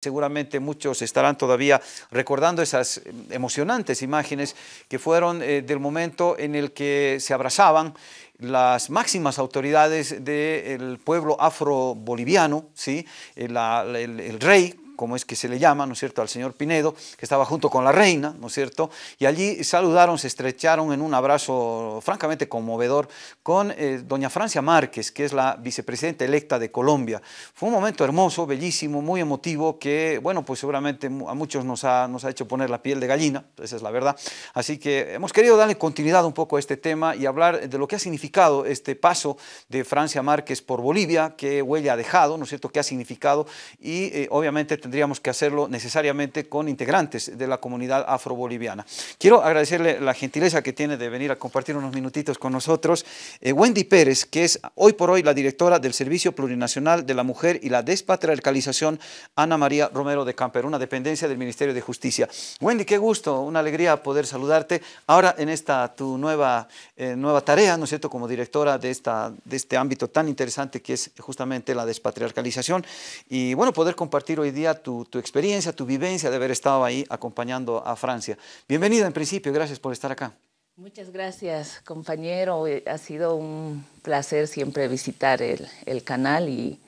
Seguramente muchos estarán todavía recordando esas emocionantes imágenes que fueron eh, del momento en el que se abrazaban las máximas autoridades del pueblo afro-boliviano, ¿sí? el, el rey como es que se le llama, ¿no es cierto?, al señor Pinedo, que estaba junto con la reina, ¿no es cierto?, y allí saludaron, se estrecharon en un abrazo francamente conmovedor con eh, doña Francia Márquez, que es la vicepresidenta electa de Colombia. Fue un momento hermoso, bellísimo, muy emotivo, que, bueno, pues seguramente a muchos nos ha, nos ha hecho poner la piel de gallina, esa es la verdad. Así que hemos querido darle continuidad un poco a este tema y hablar de lo que ha significado este paso de Francia Márquez por Bolivia, qué huella ha dejado, ¿no es cierto?, qué ha significado y eh, obviamente tendríamos que hacerlo necesariamente con integrantes de la comunidad afro-boliviana. Quiero agradecerle la gentileza que tiene de venir a compartir unos minutitos con nosotros. Eh, Wendy Pérez, que es hoy por hoy la directora del Servicio Plurinacional de la Mujer y la Despatriarcalización, Ana María Romero de Camper, una dependencia del Ministerio de Justicia. Wendy, qué gusto, una alegría poder saludarte ahora en esta tu nueva, eh, nueva tarea, ¿no es cierto?, como directora de, esta, de este ámbito tan interesante que es justamente la despatriarcalización y bueno, poder compartir hoy día tu, experiencia, tu vivencia de haber estado ahí acompañando a Francia. Bienvenida en principio, gracias por estar acá. Muchas gracias, compañero. Eh, ha sido un placer siempre visitar el, canal y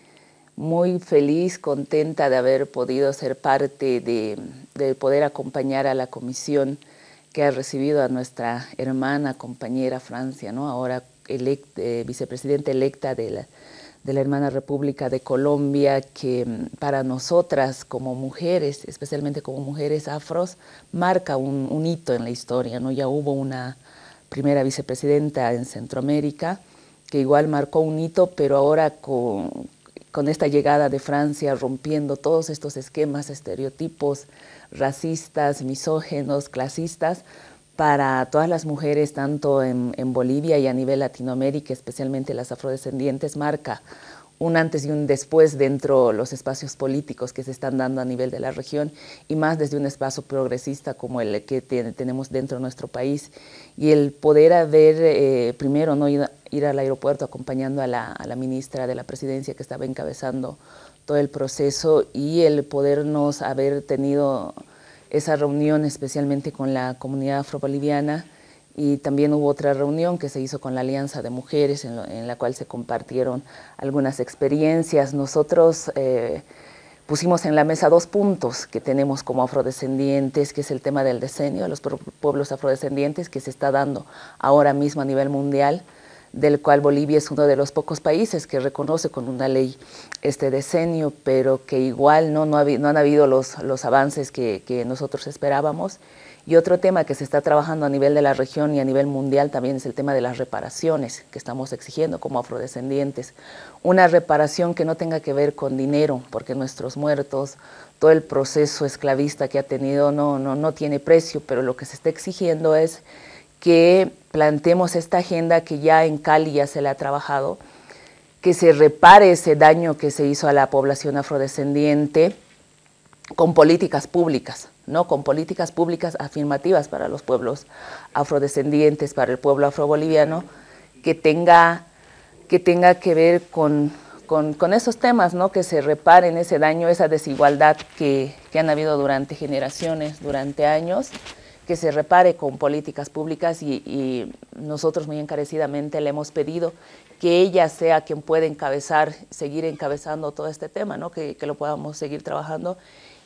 muy feliz, contenta de haber podido ser parte de, de, poder acompañar a la comisión que ha recibido a nuestra hermana, compañera Francia, ¿no? ahora eh, vicepresidenta electa de la, de la hermana República de Colombia, que mm, para nosotras como mujeres, especialmente como mujeres afros, marca un, hito en la historia. ¿no? Ya hubo una primera vicepresidenta en Centroamérica que igual marcó un hito, pero ahora con, con esta llegada de Francia rompiendo todos estos esquemas, estereotipos racistas, misógenos, clasistas, para todas las mujeres, tanto en, Bolivia y a nivel Latinoamérica, especialmente las afrodescendientes, marca un antes y un después dentro de los espacios políticos que se están dando a nivel de la región y más desde un espacio progresista como el que tenemos dentro de nuestro país. Y el poder haber, eh, primero, no ir, al aeropuerto acompañando a la ministra de la presidencia que estaba encabezando todo el proceso y el podernos haber tenido esa reunión especialmente con la comunidad afroboliviana y también hubo otra reunión que se hizo con la Alianza de Mujeres en, la cual se compartieron algunas experiencias. Nosotros eh, pusimos en la mesa dos puntos que tenemos como afrodescendientes, que es el tema del decenio de los pueblos afrodescendientes que se está dando ahora mismo a nivel mundial, del cual Bolivia es uno de los pocos países que reconoce con una ley este decenio, pero que igual no, no, han habido los, los avances que, que, nosotros esperábamos. Y otro tema que se está trabajando a nivel de la región y a nivel mundial también es el tema de las reparaciones que estamos exigiendo como afrodescendientes. Una reparación que no tenga que ver con dinero, porque nuestros muertos, todo el proceso esclavista que ha tenido no, no, no tiene precio, pero lo que se está exigiendo es que planteemos esta agenda que ya en Cali ya se le ha trabajado, que se repare ese daño que se hizo a la población afrodescendiente con políticas públicas, ¿no? con políticas públicas afirmativas para los pueblos afrodescendientes, para el pueblo afroboliviano, que tenga que, tenga que ver con, esos temas, ¿no? que se reparen ese daño, esa desigualdad que han habido durante generaciones, durante años, que se repare con políticas públicas y, nosotros muy encarecidamente le hemos pedido que ella sea quien pueda encabezar, seguir encabezando todo este tema, ¿no? que, lo podamos seguir trabajando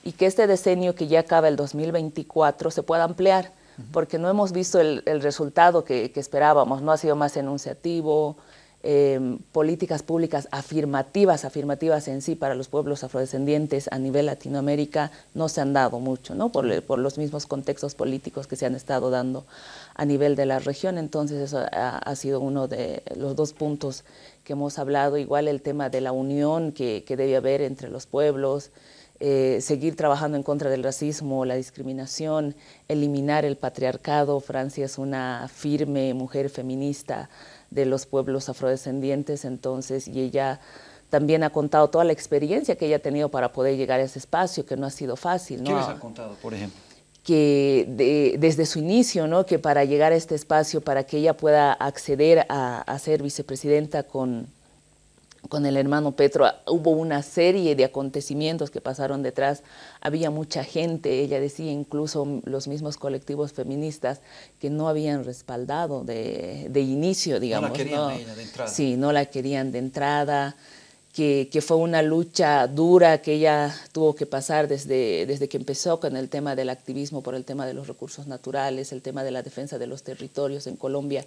y que este decenio que ya acaba el 2024 se pueda ampliar, porque no hemos visto el, resultado que, que, esperábamos, no ha sido más enunciativo, Em, políticas públicas afirmativas, afirmativas en sí para los pueblos afrodescendientes a nivel Latinoamérica no se han dado mucho, ¿no? Por, los mismos contextos políticos que se han estado dando a nivel de la región. Entonces eso ha, sido uno de los dos puntos que hemos hablado. Igual el tema de la unión que, debe haber entre los pueblos, eh, seguir trabajando en contra del racismo, la discriminación, eliminar el patriarcado. Francia es una firme mujer feminista de los pueblos afrodescendientes, entonces, y ella también ha contado toda la experiencia que ella ha tenido para poder llegar a ese espacio, que no ha sido fácil. ¿no? ¿Qué les ha contado, por ejemplo? Que desde su inicio, ¿no? que para llegar a este espacio, para que ella pueda acceder a, ser vicepresidenta con, con el hermano Petro hubo una serie de acontecimientos que pasaron detrás, había mucha gente, ella decía incluso los mismos colectivos feministas que no habían respaldado de, inicio, digamos. No la querían de entrada. Sí, no la querían de entrada que, fue una lucha dura que ella tuvo que pasar desde, desde que empezó con el tema del activismo por el tema de los recursos naturales, el tema de la defensa de los territorios en Colombia,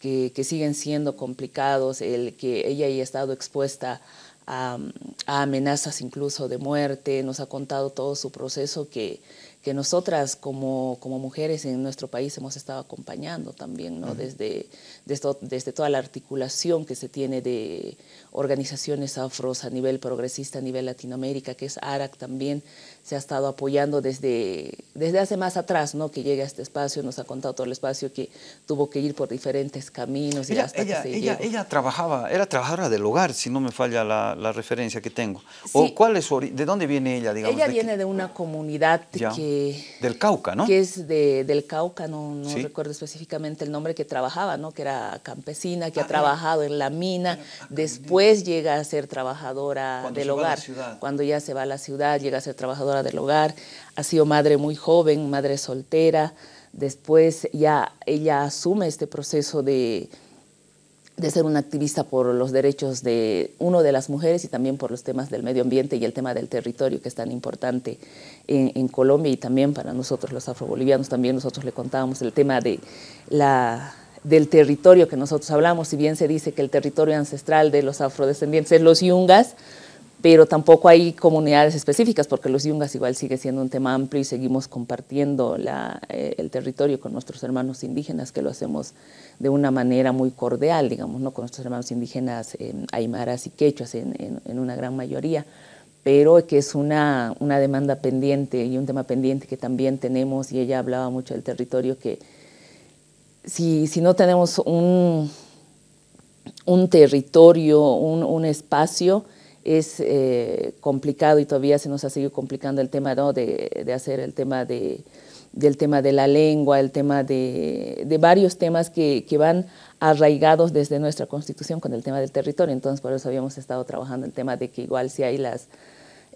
que, siguen siendo complicados, el que ella haya estado expuesta a, a amenazas incluso de muerte, nos ha contado todo su proceso que, que nosotras como, como, mujeres en nuestro país hemos estado acompañando también, ¿no? desde, desde, desde, toda la articulación que se tiene de organizaciones afros a nivel progresista, a nivel Latinoamérica, que es ARAC también, se ha estado apoyando desde, desde hace más atrás, ¿no? que llega a este espacio, nos ha contado todo el espacio que tuvo que ir por diferentes caminos. Ella, y hasta ella, que se ella, ella, trabajaba, era trabajadora del hogar, si no me falla la, la referencia que tengo. ¿O cuál es ¿De dónde viene ella? Digamos, ella viene de una comunidad que... Del Cauca, ¿no? Que es de, del Cauca, no, no recuerdo específicamente el nombre, que trabajaba, ¿no? que era campesina, que ha ah, trabajado en la mina, después llega a ser trabajadora del hogar. Cuando ya se va a la ciudad, llega a ser trabajadora del hogar, ha sido madre muy joven, madre soltera, después ya ella asume este proceso de, de ser una activista por los derechos de uno de las mujeres y también por los temas del medio ambiente y el tema del territorio que es tan importante en, Colombia y también para nosotros los afrobolivianos. También nosotros le contábamos el tema de la del territorio que nosotros hablamos, si bien se dice que el territorio ancestral de los afrodescendientes es los yungas, pero tampoco hay comunidades específicas porque los yungas igual sigue siendo un tema amplio y seguimos compartiendo eh, el territorio con nuestros hermanos indígenas que lo hacemos de una manera muy cordial, digamos, ¿no? con nuestros hermanos indígenas eh, aymaras y quechuas en, una gran mayoría, pero que es una, una demanda pendiente y un tema pendiente que también tenemos y ella hablaba mucho del territorio que si, si no tenemos un, un territorio, un, un espacio, es eh, complicado y todavía se nos ha seguido complicando el tema ¿no? de, de, hacer el tema de, del tema de la lengua, el tema de, de varios temas que, que, van arraigados desde nuestra constitución con el tema del territorio. Entonces, por eso habíamos estado trabajando el tema de que igual si hay las...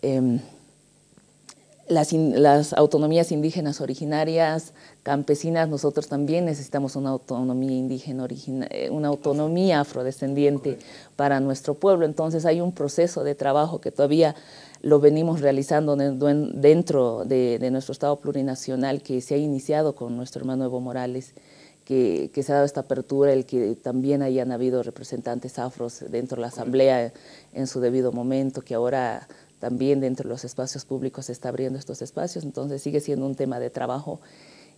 Eh, las, autonomías indígenas originarias, campesinas, nosotros también necesitamos una autonomía indígena, eh, una autonomía afrodescendiente para nuestro pueblo. Entonces hay un proceso de trabajo que todavía lo venimos realizando dentro de, nuestro Estado plurinacional que se ha iniciado con nuestro hermano Evo Morales, que, que, se ha dado esta apertura, el que también hayan habido representantes afros dentro de la Asamblea en su debido momento, que ahora también dentro de los espacios públicos se está abriendo estos espacios, entonces sigue siendo un tema de trabajo.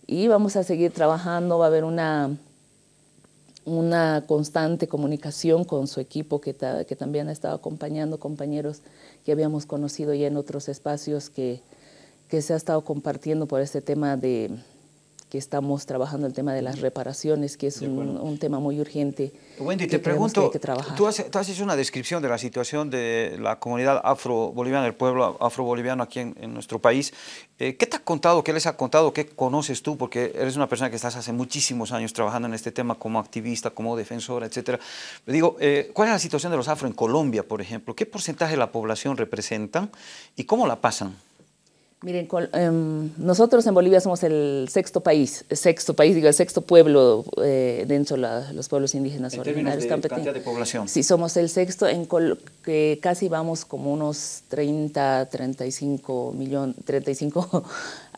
Y vamos a seguir trabajando, va a haber una, una constante comunicación con su equipo que, que también ha estado acompañando compañeros que habíamos conocido ya en otros espacios que, que se ha estado compartiendo por este tema de, que estamos trabajando el tema de las reparaciones, que es un, tema muy urgente. Wendy, te pregunto, tú, haces, una descripción de la situación de la comunidad afro-boliviana, el pueblo afro-boliviano aquí en, nuestro país. Eh, ¿Qué te ha contado, qué les ha contado, qué conoces tú? Porque eres una persona que estás hace muchísimos años trabajando en este tema como activista, como defensora, etcétera. Digo, eh, ¿cuál es la situación de los afro en Colombia, por ejemplo? ¿Qué porcentaje de la población representan y cómo la pasan? Miren, em, nosotros en Bolivia somos el sexto país, el sexto país, digo, el sexto pueblo eh, dentro de los pueblos indígenas en originarios. De cantidad de población. Sí, somos el sexto, en que casi vamos como unos 30, 35 millones, 35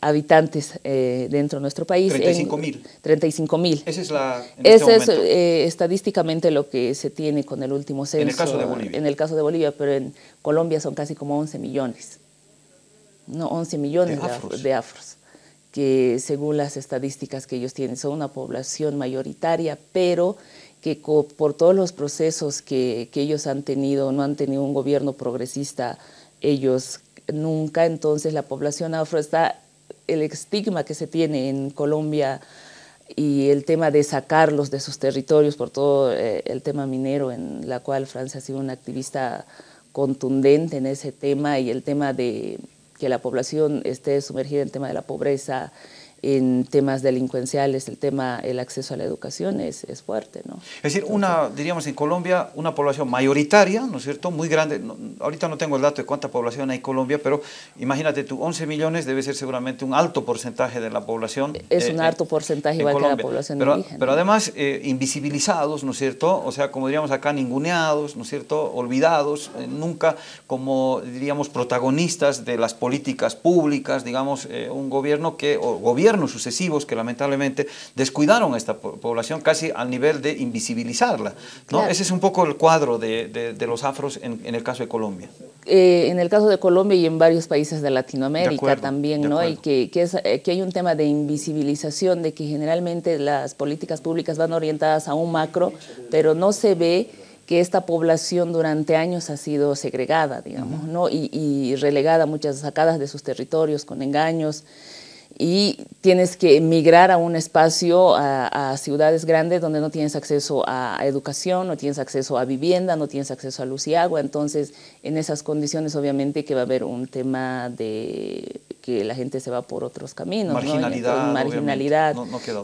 habitantes eh, dentro de nuestro país. 35 mil. 35 mil. Esa es la. Ese es eh, estadísticamente lo que se tiene con el último censo. En el caso de Bolivia. En el caso de Bolivia, pero en Colombia son casi como 11 millones no 11 millones de afros. que según las estadísticas que ellos tienen son una población mayoritaria, pero que por todos los procesos que, que ellos han tenido, no han tenido un gobierno progresista ellos nunca, entonces la población afro está, el estigma que se tiene en Colombia y el tema de sacarlos de sus territorios por todo eh, el tema minero, en la cual Francia ha sido una activista contundente en ese tema y el tema de que la población esté sumergida en el tema de la pobreza, en temas delincuenciales, el tema, el acceso a la educación es, es fuerte, ¿no? Es decir, una, diríamos en Colombia, una población mayoritaria, ¿no es cierto?, muy grande, ahorita no tengo el dato de cuánta población hay en Colombia, pero imagínate tú, 11 millones debe ser seguramente un alto porcentaje de la población. Es un eh, alto porcentaje igual que la población pero, indígena. Pero además, eh, invisibilizados, ¿no es cierto?, o sea, como diríamos acá, ninguneados, ¿no es cierto?, olvidados, eh, nunca como, diríamos, protagonistas de las políticas públicas, digamos, un gobierno que, o gobiernos sucesivos que lamentablemente descuidaron a esta población casi al nivel de invisibilizarla. ¿no? Ese es un poco el cuadro de, de, los afros en, en, el caso de Colombia. Eh, en el caso de Colombia y en varios países de Latinoamérica también, ¿no? Y que, que, es, eh, que hay un tema de invisibilización, de que generalmente las políticas públicas van orientadas a un macro, pero no se ve que esta población durante años ha sido segregada, digamos, ¿no? Y, y, relegada, muchas sacadas de sus territorios con engaños y tienes que emigrar a un espacio, a, ciudades grandes donde no tienes acceso a, educación, no tienes acceso a vivienda, no tienes acceso a luz y agua. Entonces, en esas condiciones, obviamente, que va a haber un tema de que la gente se va por otros caminos. Marginalidad. Marginalidad.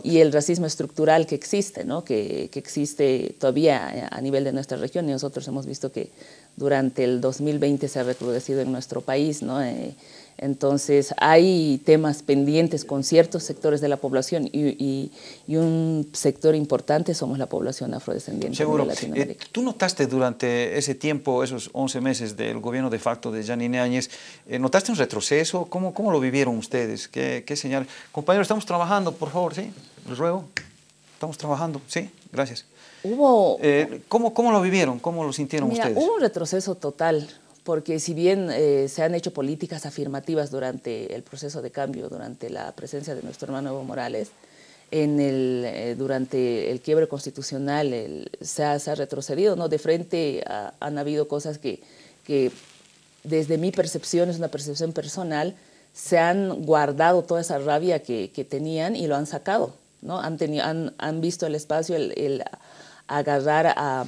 y el racismo estructural que existe, ¿no? que, que existe todavía a nivel de nuestra región. Y nosotros hemos visto que durante el 2020 se ha recrudecido en nuestro país. ¿no? Eh, entonces, hay temas pendientes con ciertos sectores de la población y, un sector importante somos la población afrodescendiente Seguro. de Latinoamérica. Eh, ¿Tú notaste durante ese tiempo, esos 11 meses del gobierno de facto de Janine Áñez, eh, notaste un retroceso? ¿Cómo, ¿Cómo, lo vivieron ustedes? ¿Qué, ¿Qué señal? Compañeros, estamos trabajando, por favor, ¿sí? Les ruego. Estamos trabajando, ¿sí? Gracias. Hubo... Eh, ¿cómo, ¿Cómo lo vivieron? ¿Cómo lo sintieron ustedes? Hubo un retroceso total porque si bien eh, se han hecho políticas afirmativas durante el proceso de cambio, durante la presencia de nuestro hermano Evo Morales, en el, eh, durante el quiebre constitucional se, ha, retrocedido, ¿no? De frente han habido cosas que, que, desde mi percepción, es una percepción personal, se han guardado toda esa rabia que, que tenían y lo han sacado, ¿no? Han, tenido, han, han visto el espacio, el, agarrar a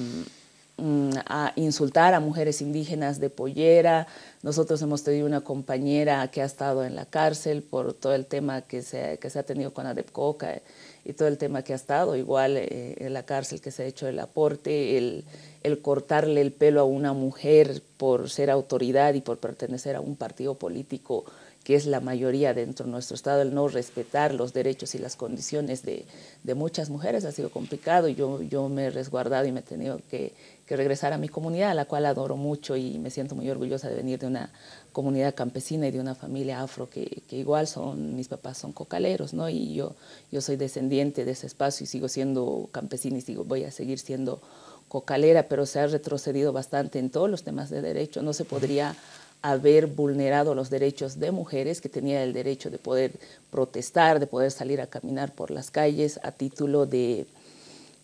a insultar a mujeres indígenas de pollera. Nosotros hemos tenido una compañera que ha estado en la cárcel por todo el tema que se, que se ha tenido con Adepcoca y todo el tema que ha estado, igual eh, en la cárcel que se ha hecho el aporte, el, el cortarle el pelo a una mujer por ser autoridad y por pertenecer a un partido político que es la mayoría dentro de nuestro Estado, el no respetar los derechos y las condiciones de, de muchas mujeres ha sido complicado. Yo, yo me he resguardado y me he tenido que, que, regresar a mi comunidad, a la cual adoro mucho y me siento muy orgullosa de venir de una comunidad campesina y de una familia afro que, que igual son, mis papás son cocaleros, ¿no? Y yo, yo soy descendiente de ese espacio y sigo siendo campesina y sigo, voy a seguir siendo cocalera, pero se ha retrocedido bastante en todos los temas de derecho. No se podría haber vulnerado los derechos de mujeres que tenían el derecho de poder protestar, de poder salir a caminar por las calles. A título de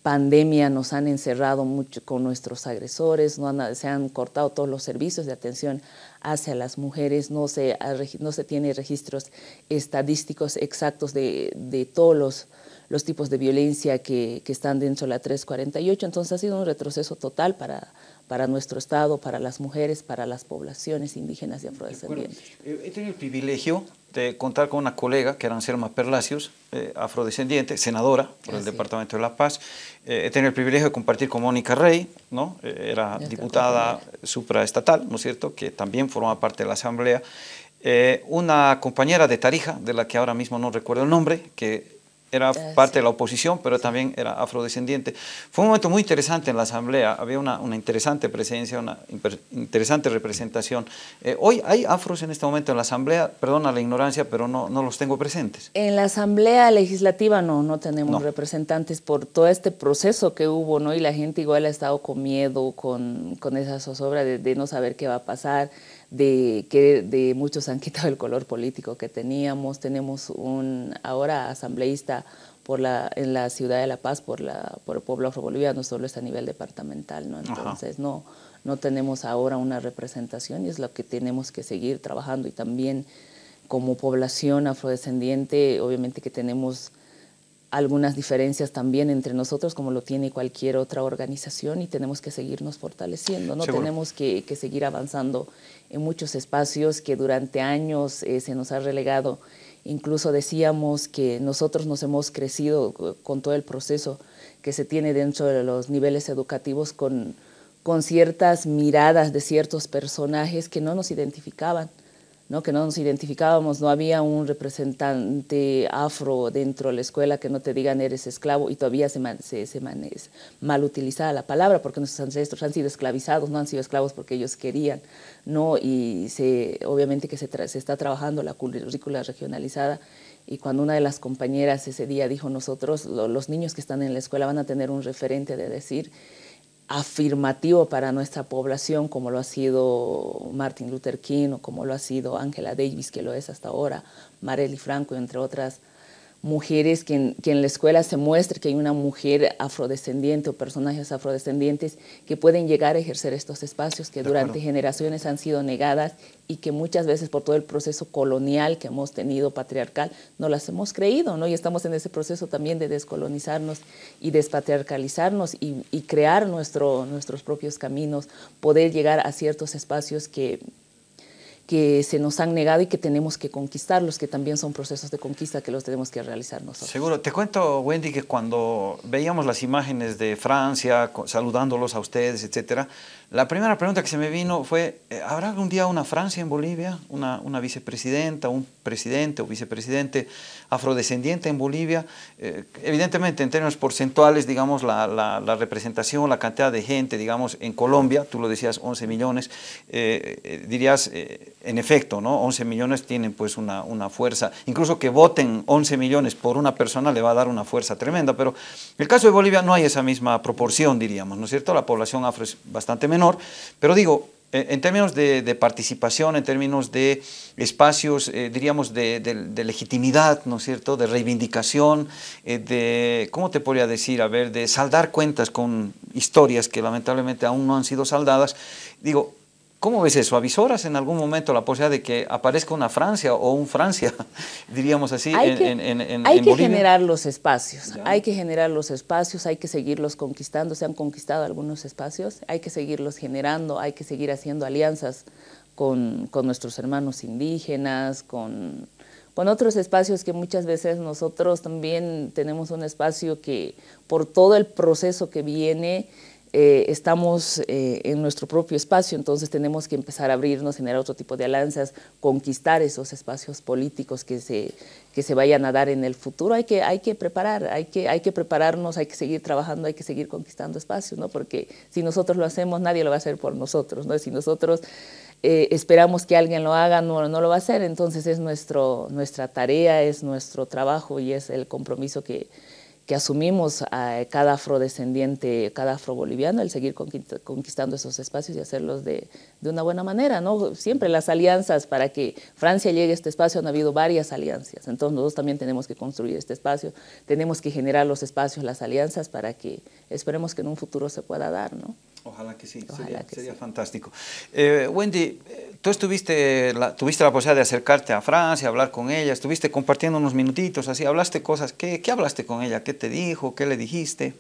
pandemia nos han encerrado mucho con nuestros agresores, no se han cortado todos los servicios de atención hacia las mujeres, no se, no se tiene registros estadísticos exactos de, de todos los, los, tipos de violencia que, que, están dentro de la 348, entonces ha sido un retroceso total para, para nuestro Estado, para las mujeres, para las poblaciones indígenas y afrodescendientes. Eh, he tenido el privilegio de contar con una colega, que era Anselma Perlacios, eh, afrodescendiente, senadora por el Departamento de La Paz. Eh, he tenido el privilegio de compartir con Mónica Rey, ¿no? era diputada supraestatal, ¿no es cierto?, que también formaba parte de la Asamblea. una compañera de Tarija, de la que ahora mismo no recuerdo el nombre, que era parte de la oposición, pero también era afrodescendiente. Fue un momento muy interesante en la Asamblea, había una, una interesante presencia, una interesante representación. Eh, hoy hay afros en este momento en la Asamblea, perdona la ignorancia, pero no, no los tengo presentes. En la Asamblea Legislativa no, no tenemos representantes por todo este proceso que hubo, ¿no? Y la gente igual ha estado con miedo, con, con esa zozobra de, de no saber qué va a pasar de que de muchos han quitado el color político que teníamos. Tenemos un ahora asambleísta por la, en la ciudad de La Paz por, la, por el pueblo afroboliviano, solo es a nivel departamental, ¿no? Entonces no, no tenemos ahora una representación y es lo que tenemos que seguir trabajando y también como población afrodescendiente, obviamente que tenemos algunas diferencias también entre nosotros, como lo tiene cualquier otra organización, y tenemos que seguirnos fortaleciendo, ¿no? Tenemos que, seguir avanzando en muchos espacios que durante años eh, se nos ha relegado. Incluso decíamos que nosotros nos hemos crecido con todo el proceso que se tiene dentro de los niveles educativos con, con ciertas miradas de ciertos personajes que no nos identificaban ¿no? que no nos identificábamos, no había un representante afro dentro de la escuela que no te digan eres esclavo y todavía se, se, se mal utilizada la palabra porque nuestros ancestros han sido esclavizados, no han sido esclavos porque ellos querían, ¿no? y se, obviamente que se, se está trabajando la currícula regionalizada y cuando una de las compañeras ese día dijo nosotros, los niños que están en la escuela van a tener un referente de decir, afirmativo para nuestra población, como lo ha sido Martin Luther King o como lo ha sido Angela Davis, que lo es hasta ahora, Marely Franco, entre otras mujeres, que en, que en, la escuela se muestre que hay una mujer afrodescendiente o personajes afrodescendientes que pueden llegar a ejercer estos espacios que durante generaciones han sido negadas y que muchas veces por todo el proceso colonial que hemos tenido patriarcal no las hemos creído, ¿no? Y estamos en ese proceso también de descolonizarnos y despatriarcalizarnos y, y crear nuestro, nuestros propios caminos, poder llegar a ciertos espacios que que se nos han negado y que tenemos que conquistarlos, que también son procesos de conquista que los tenemos que realizar nosotros. Seguro. Te cuento, Wendy, que cuando veíamos las imágenes de Francia, saludándolos a ustedes, etcétera, la primera pregunta que se me vino fue, eh, ¿habrá algún día una Francia en Bolivia? Una, vicepresidenta, un presidente o vicepresidente afrodescendiente en Bolivia? Eh, evidentemente, en términos porcentuales, digamos, la, representación, la cantidad de gente, digamos, en Colombia, tú lo decías, 11 millones, eh, dirías, en efecto, ¿no? 11 millones tienen pues una, una fuerza, incluso que voten 11 millones por una persona le va a dar una fuerza tremenda, pero en el caso de Bolivia no hay esa misma proporción, diríamos, ¿no es cierto? La población afro es bastante menor pero digo, en términos de, participación, en términos de espacios, eh, diríamos, de, legitimidad, ¿no es cierto?, de reivindicación, eh, de, ¿cómo te podría decir? A ver, de saldar cuentas con historias que lamentablemente aún no han sido saldadas. Digo, ¿Cómo ves eso? ¿Avisoras en algún momento la posibilidad de que aparezca una Francia o un Francia, diríamos así, hay que, en, Hay que generar los espacios, hay que generar los espacios, hay que seguirlos conquistando, se han conquistado algunos espacios, hay que seguirlos generando, hay que seguir haciendo alianzas con, con nuestros hermanos indígenas, con, con otros espacios que muchas veces nosotros también tenemos un espacio que por todo el proceso que viene, eh, estamos eh, en nuestro propio espacio, entonces tenemos que empezar a abrirnos, generar otro tipo de alianzas, conquistar esos espacios políticos que se, que se vayan a dar en el futuro. Hay que, hay que preparar, hay que, hay que prepararnos, hay que seguir trabajando, hay que seguir conquistando espacios, ¿no? porque si nosotros lo hacemos, nadie lo va a hacer por nosotros. ¿no? Si nosotros eh, esperamos que alguien lo haga, no, no lo va a hacer, entonces es nuestro, nuestra tarea, es nuestro trabajo y es el compromiso que que asumimos a cada afrodescendiente, cada afroboliviano, el seguir conquistando esos espacios y hacerlos de, de, una buena manera, ¿no? Siempre las alianzas para que Francia llegue a este espacio han habido varias alianzas, entonces nosotros también tenemos que construir este espacio, tenemos que generar los espacios, las alianzas para que esperemos que en un futuro se pueda dar, ¿no? Ojalá que sí, sería, fantástico. Eh, Wendy, tú estuviste la, tuviste la posibilidad de acercarte a Francia, hablar con ella, estuviste compartiendo unos minutitos, así, hablaste cosas, ¿qué, qué hablaste con ella? ¿Qué te dijo? ¿Qué le dijiste?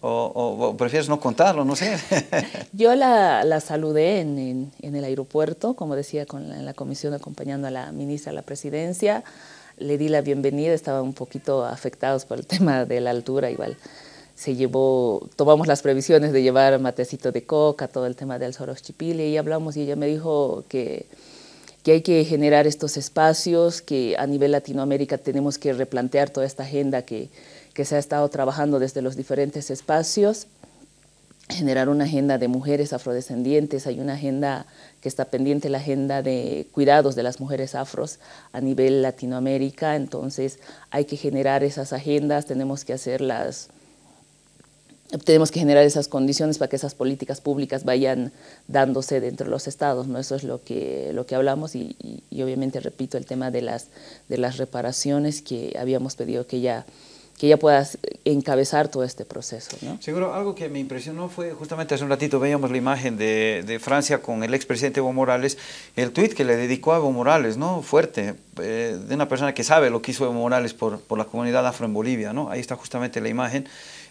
O, prefieres no contarlo, no sé. Yo la, la saludé en, en, el aeropuerto, como decía, con en la comisión acompañando a la ministra de la presidencia, le di la bienvenida, estaban un poquito afectados por el tema de la altura, igual se llevó, tomamos las previsiones de llevar matecito de coca, todo el tema del Chipile, y hablamos y ella me dijo que, que hay que generar estos espacios, que a nivel Latinoamérica tenemos que replantear toda esta agenda que, que se ha estado trabajando desde los diferentes espacios, generar una agenda de mujeres afrodescendientes, hay una agenda que está pendiente, la agenda de cuidados de las mujeres afros a nivel Latinoamérica, entonces hay que generar esas agendas, tenemos que hacerlas tenemos que generar esas condiciones para que esas políticas públicas vayan dándose dentro de los estados, ¿no? Eso es lo que, lo que hablamos y, obviamente repito el tema de las, de las reparaciones que habíamos pedido que ya que ya puedas encabezar todo este proceso. ¿no? Seguro, algo que me impresionó fue, justamente hace un ratito veíamos la imagen de, de Francia con el expresidente Evo Morales, el tuit que le dedicó a Evo Morales, ¿no? fuerte, eh, de una persona que sabe lo que hizo Evo Morales por, por la comunidad afro en Bolivia, ¿no? ahí está justamente la imagen,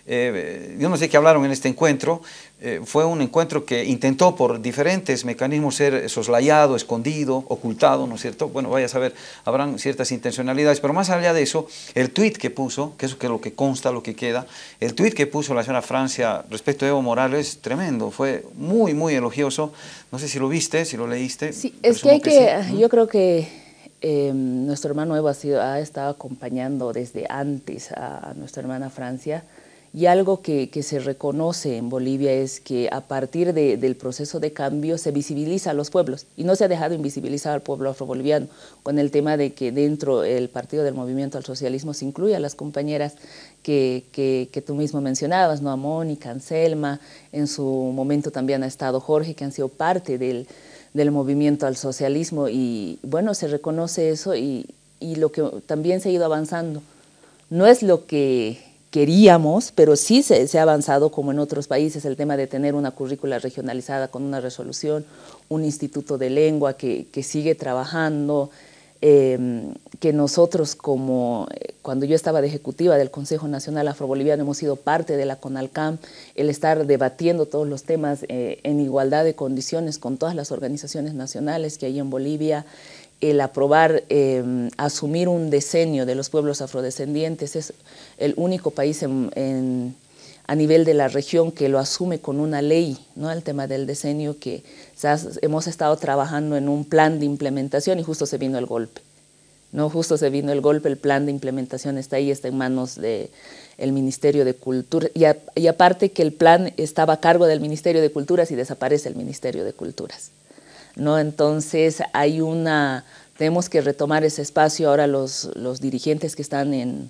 eh, yo no sé qué hablaron en este encuentro, eh, fue un encuentro que intentó por diferentes mecanismos ser soslayado, escondido, ocultado, ¿no es cierto? Bueno, vaya a saber, habrán ciertas intencionalidades, pero más allá de eso, el tuit que puso, que es lo que consta, lo que queda, el tuit que puso la señora Francia respecto a Evo Morales, tremendo, fue muy, muy elogioso. No sé si lo viste, si lo leíste. Sí, es que hay que, yo creo que eh, nuestro hermano Evo ha, sido, ha estado acompañando desde antes a nuestra hermana Francia y algo que, se reconoce en Bolivia es que a partir del proceso de cambio se visibiliza a los pueblos y no se ha dejado invisibilizar al pueblo afroboliviano con el tema de que dentro del partido del movimiento al socialismo se incluye a las compañeras que, que, tú mismo mencionabas, ¿no? a Mónica, Anselma, en su momento también ha estado Jorge, que han sido parte del, del movimiento al socialismo y bueno, se reconoce eso y, y lo que también se ha ido avanzando. No es lo que queríamos, pero sí se, ha avanzado como en otros países el tema de tener una currícula regionalizada con una resolución, un instituto de lengua que, sigue trabajando, em, que nosotros como eh, cuando yo estaba de ejecutiva del Consejo Nacional Afroboliviano hemos sido parte de la CONALCAM, el estar debatiendo todos los temas eh, en igualdad de condiciones con todas las organizaciones nacionales que hay en Bolivia, el aprobar, em, asumir un diseño de los pueblos afrodescendientes, es el único país a nivel de la región que lo asume con una ley, ¿no? el tema del diseño, que hemos estado trabajando en un plan de implementación y justo se vino el golpe. ¿no? Justo se vino el golpe, el plan de implementación está ahí, está en manos del el Ministerio de Cultura, y aparte que el plan estaba a cargo del Ministerio de Culturas y desaparece el Ministerio de Culturas. ¿No? Entonces hay una, tenemos que retomar ese espacio ahora los, los dirigentes que están en,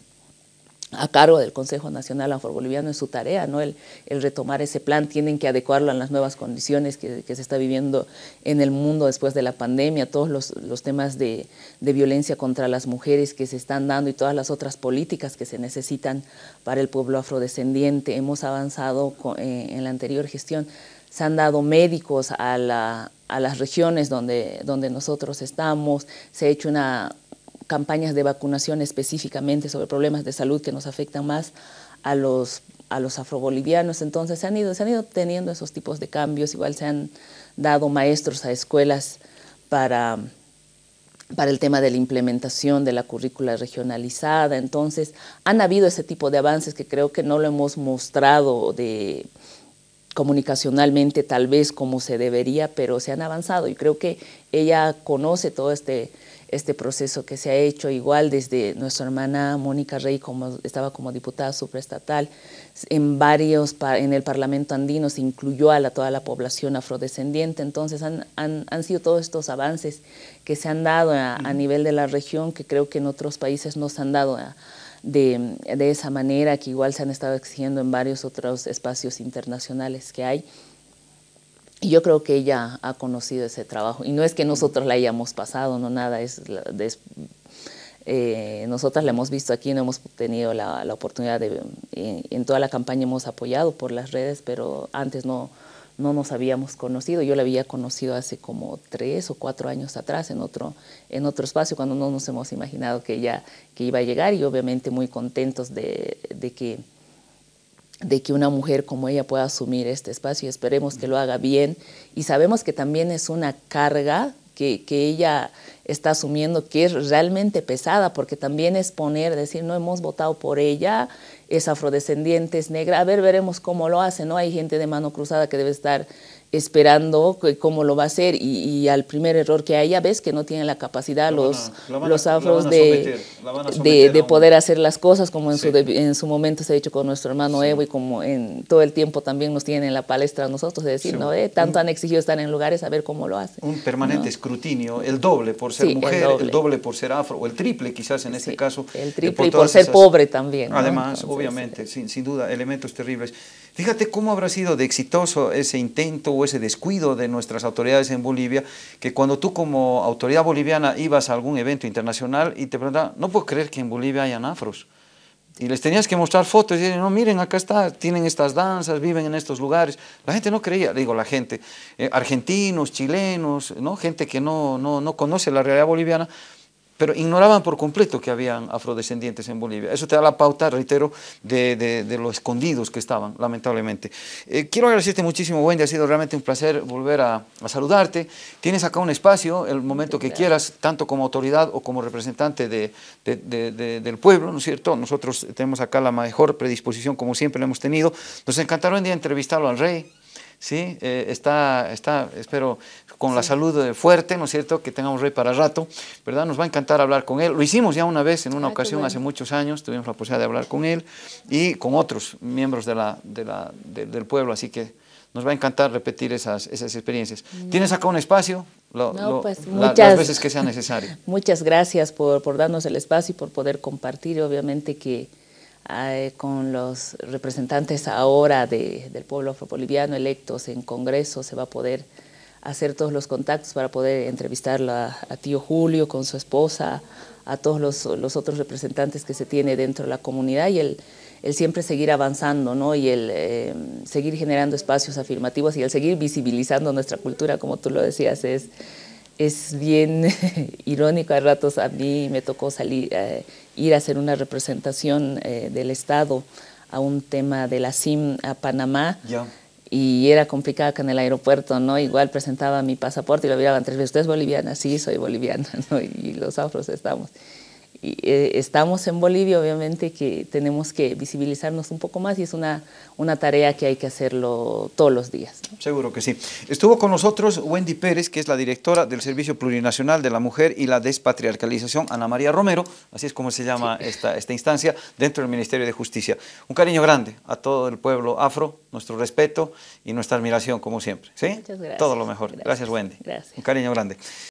a cargo del Consejo Nacional Afro-Boliviano es su tarea, ¿no? El, el, retomar ese plan, tienen que adecuarlo a las nuevas condiciones que, que, se está viviendo en el mundo después de la pandemia, todos los, los temas de, de, violencia contra las mujeres que se están dando y todas las otras políticas que se necesitan para el pueblo afrodescendiente. Hemos avanzado eh, en la anterior gestión se han dado médicos a, las regiones donde, donde nosotros estamos, se ha hecho una campañas de vacunación específicamente sobre problemas de salud que nos afectan más a los, a los afrobolivianos. Entonces se han, ido, se han ido teniendo esos tipos de cambios, igual se han dado maestros a escuelas para, para el tema de la implementación de la currícula regionalizada. Entonces han habido ese tipo de avances que creo que no lo hemos mostrado de comunicacionalmente tal vez como se debería, pero se han avanzado y creo que ella conoce todo este, este proceso que se ha hecho igual desde nuestra hermana Mónica Rey como estaba como diputada supraestatal en varios en el Parlamento andino se incluyó a la, toda la población afrodescendiente. Entonces han, han, han, sido todos estos avances que se han dado a, a, nivel de la región que creo que en otros países no se han dado a, de, de, esa manera, que igual se han estado exigiendo en varios otros espacios internacionales que hay. Y yo creo que ella ha conocido ese trabajo. Y no es que nosotros la hayamos pasado, no nada, es, eh, nosotras la hemos visto aquí, no hemos tenido la, la oportunidad de, en, en, toda la campaña hemos apoyado por las redes, pero antes no, no nos habíamos conocido. Yo la había conocido hace como tres o cuatro años atrás en otro, en otro espacio, cuando no nos hemos imaginado que ella que iba a llegar y obviamente muy contentos de, de que de que una mujer como ella pueda asumir este espacio y esperemos que lo haga bien. Y sabemos que también es una carga que, que, ella está asumiendo que es realmente pesada, porque también es poner, decir, no hemos votado por ella, es afrodescendiente, es negra, a ver, veremos cómo lo hace, ¿no? Hay gente de mano cruzada que debe estar esperando cómo lo va a hacer y, al primer error que haya ves que no tienen la capacidad los, los afros de, de, poder hacer las cosas como en, su, en su momento se ha hecho con nuestro hermano Evo y como en todo el tiempo también nos tienen en la palestra nosotros, de decir, ¿no? Eh, tanto han exigido estar en lugares a ver cómo lo hacen. Un permanente escrutinio, el doble por ser mujer, el doble. por ser afro, o el triple quizás en este caso. El triple y por ser pobre también. Además, obviamente, sin, sin duda, elementos terribles. Fíjate cómo habrá sido de exitoso ese intento o ese descuido de nuestras autoridades en Bolivia, que cuando tú como autoridad boliviana ibas a algún evento internacional y te preguntaban, no puedo creer que en Bolivia hayan afros. Y les tenías que mostrar fotos y decir, no, miren, acá está, tienen estas danzas, viven en estos lugares. La gente no creía, digo la gente, eh, argentinos, chilenos, ¿no? gente que no, no, no conoce la realidad boliviana, pero ignoraban por completo que habían afrodescendientes en Bolivia. Eso te da la pauta, reitero, de, de, los escondidos que estaban, lamentablemente. Eh, quiero agradecerte muchísimo, Wendy, ha sido realmente un placer volver a, saludarte. Tienes acá un espacio, el momento que quieras, tanto como autoridad o como representante de, del pueblo, ¿no es cierto? Nosotros tenemos acá la mejor predisposición, como siempre lo hemos tenido. Nos encantará un día entrevistarlo al rey, ¿sí? Eh, está, está, espero, con la salud fuerte, ¿no es cierto?, que tengamos rey para rato, ¿verdad? Nos va a encantar hablar con él. Lo hicimos ya una vez, en una ocasión, hace muchos años, tuvimos la posibilidad de hablar con él y con otros miembros de la, de la, del pueblo, así que nos va a encantar repetir esas, esas experiencias. Mm. ¿Tienes acá un espacio? no, pues muchas, las veces que sea necesario. Muchas gracias por, por darnos el espacio y por poder compartir, obviamente que con los representantes ahora del pueblo afroboliviano electos en Congreso se va a poder hacer todos los contactos para poder entrevistarlo a, tío Julio con su esposa, a todos los, los, otros representantes que se tiene dentro de la comunidad y el, el siempre seguir avanzando ¿no? y el eh, seguir generando espacios afirmativos y el seguir visibilizando nuestra cultura, como tú lo decías, es, es bien irónico. A ratos a mí me tocó salir, eh, ir a hacer una representación eh, del Estado a un tema de la CIM a Panamá. Y era complicado que en el aeropuerto, ¿no? Igual presentaba mi pasaporte y lo miraban tres veces. ¿Usted es boliviana? Sí, soy boliviana, ¿no? Y los afros estamos. Eh, estamos en Bolivia, obviamente que tenemos que visibilizarnos un poco más y es una, una tarea que hay que hacerlo todos los días. Seguro que sí. Estuvo con nosotros Wendy Pérez, que es la directora del Servicio Plurinacional de la Mujer y la Despatriarcalización, Ana María Romero, así es como se llama esta, esta instancia, dentro del Ministerio de Justicia. Un cariño grande a todo el pueblo afro, nuestro respeto y nuestra admiración, como siempre. ¿sí? Muchas gracias. Todo lo mejor. Gracias, Wendy. Gracias. Un cariño grande.